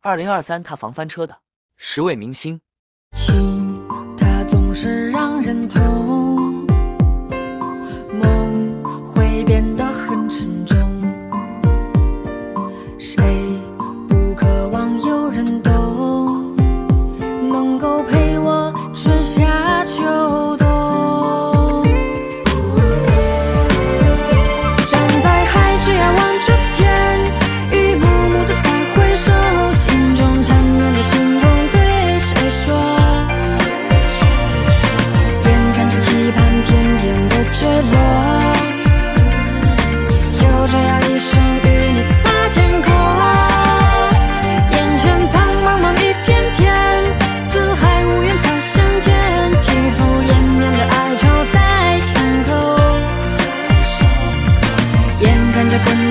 二零二三他防翻车的十位明星。情它总是让人痛梦会变得很沉重谁不渴望有人懂？能够陪我春夏看着空。